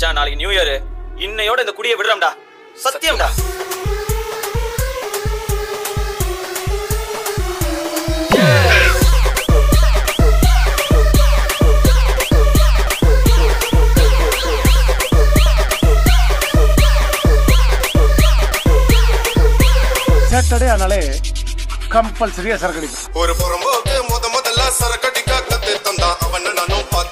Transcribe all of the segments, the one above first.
மச்சான் நாளைக்கு new year இன்னையோட இந்த குடியை விடுறோம்டா சத்தியம்டா. சாட்டர்டே ஆனாலே கம்பல்சரியா சரக்கு ஒரு புறம்போக்கு முத முதல்ல சரக்கு அடிக்க கத்து தந்தா அவன் நானும் பார்த்து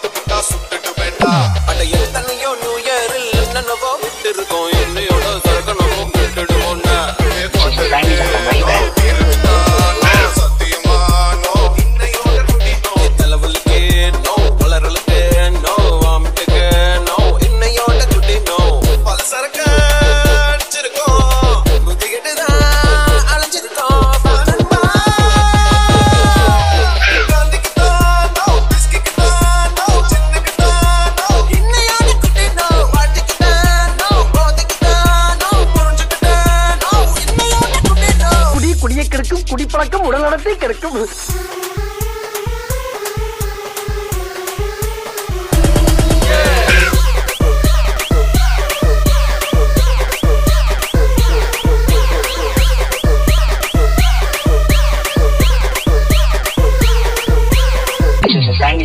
குடிப்பழக்கம் உடல் நடத்தை கிடைக்கும்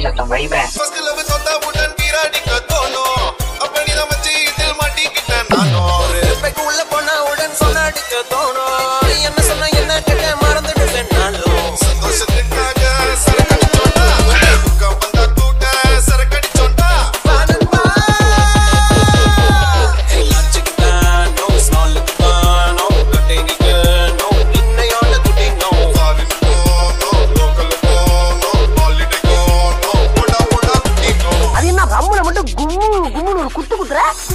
சத்தம் வைப உள்ள போன உடன் சொன்ன அடிக்க என்ன சொன்ன? Brasi.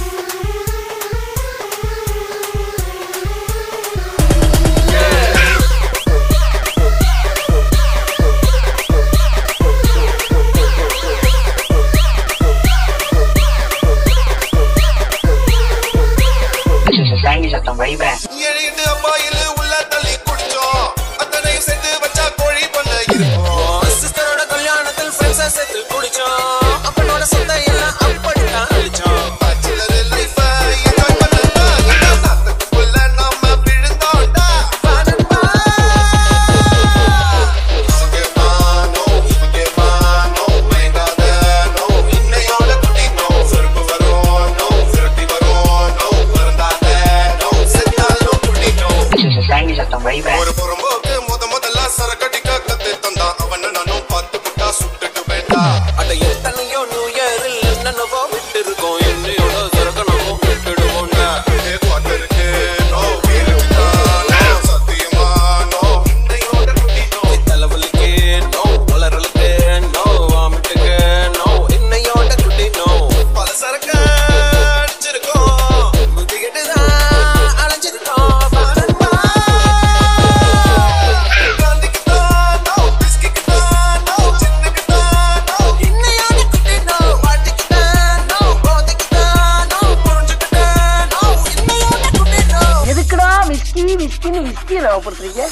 I'm right back. Ты не видишь, ты не видишь, ты не видишь,